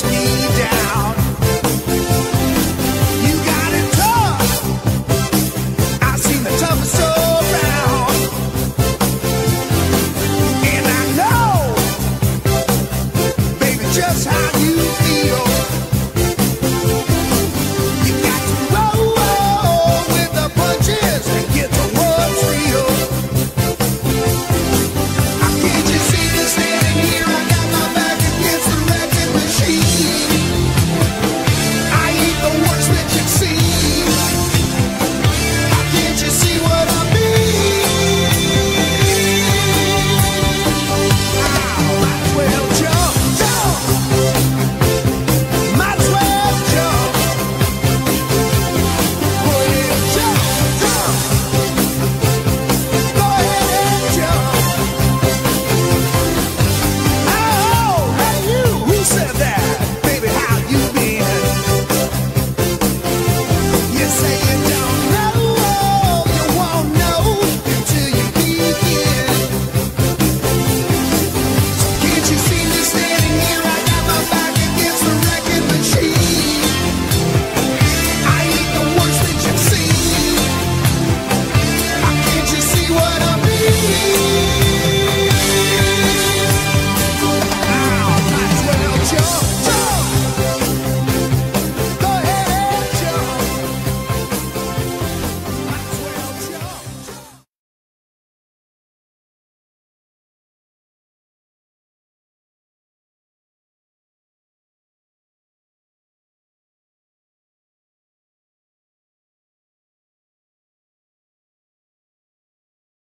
It's me. say